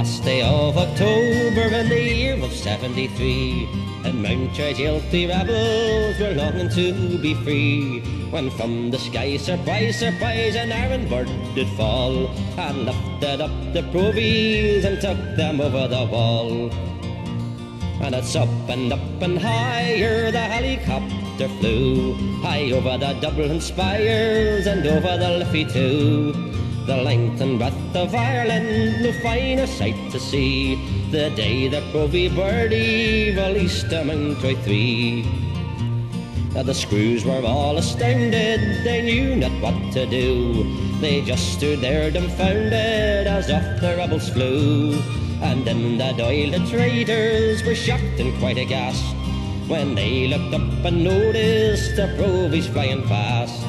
last day of October in the year of 73. And Mountjoy jail three rebels were longing to be free. When from the sky, surprise, surprise, an iron bird did fall and lifted up the provies and took them over the wall. And it's up and up and higher the helicopter flew, high over the Dublin spires and over the Liffey too. The length and breadth of Ireland, no finer sight to see. The day that Provie birdie released a Mountjoy three. Now the screws were all astounded, they knew not what to do. They just stood there dumbfounded as off the rebels flew. And in the Dail the traitors were shocked and quite aghast when they looked up and noticed the Provies flying fast.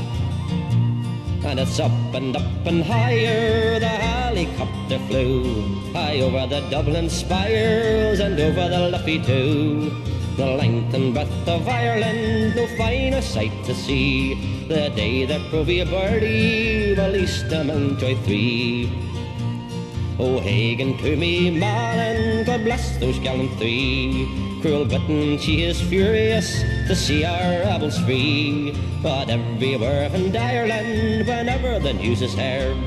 And it's up and up and higher the helicopter flew, high over the Dublin spires and over the Liffey too. The length and breadth of Ireland, no finer sight to see. The day that Provie Birdie released a Mountjoy three. Oh, Hagan to me, Mallon, God bless those gallant three. Cruel Britain, she is furious to see our rebels free. But everywhere in Ireland, whenever the news is heard,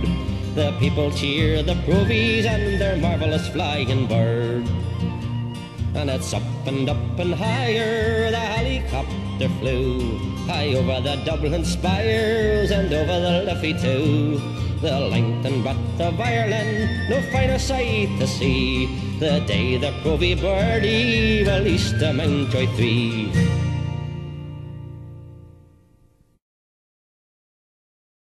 the people cheer the Provies and their marvellous flying bird. And it's up and up and higher the helicopter flew, high over the Dublin spires and over the Liffey too. The length and breadth of Ireland, no finer sight to see. The day the Provie birdie released a Mountjoy three.